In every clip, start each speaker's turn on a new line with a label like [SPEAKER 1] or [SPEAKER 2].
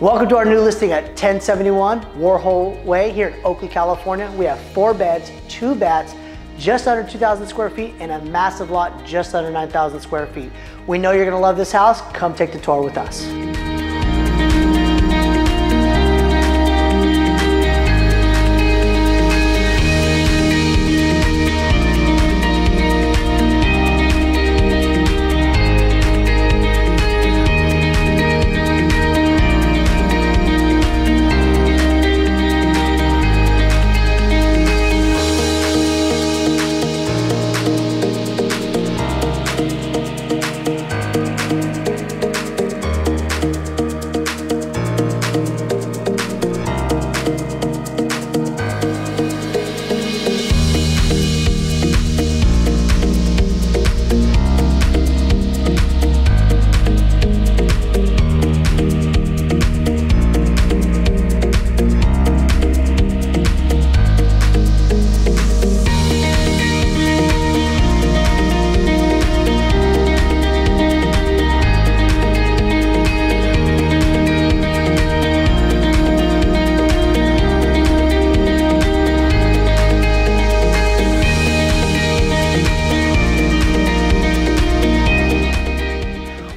[SPEAKER 1] Welcome to our new listing at 1071 Warhol Way here in Oakley, California. We have four beds, two baths, just under 2,000 square feet and a massive lot just under 9,000 square feet. We know you're gonna love this house. Come take the tour with us.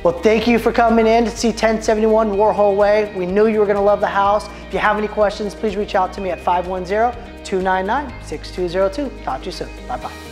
[SPEAKER 1] Well, thank you for coming in to see 1071 Warhol Way. We knew you were going to love the house. If you have any questions, please reach out to me at 510 299 6202. Talk to you soon. Bye bye.